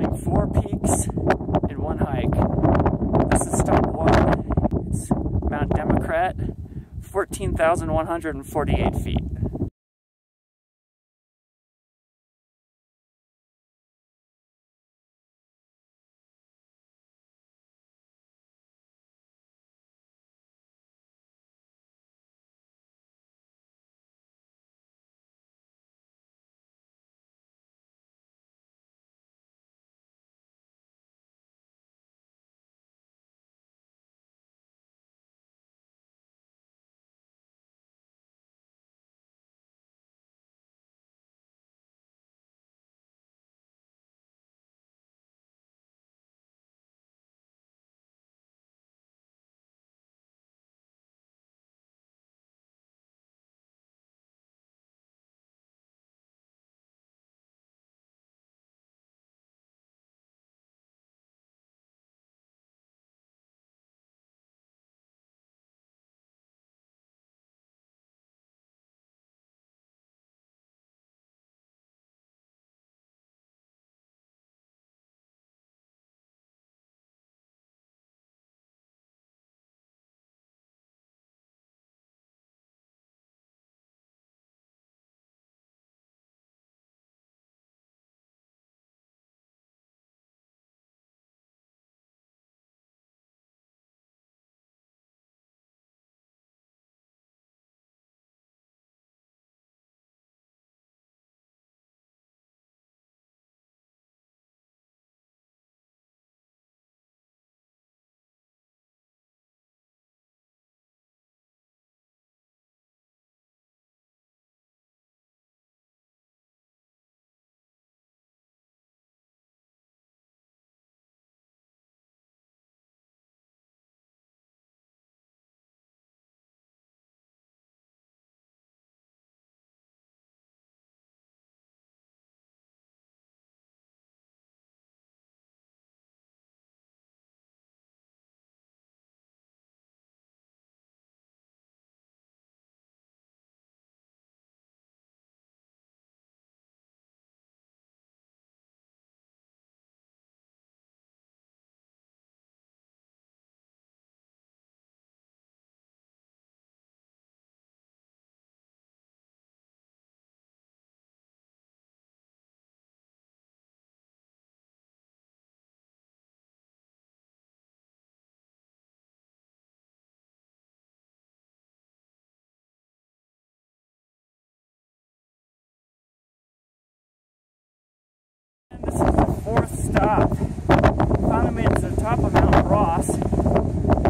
doing four peaks in one hike. This is stop one. It's Mount Democrat, 14,148 feet. Stop. Made it to the top of Mount Bross.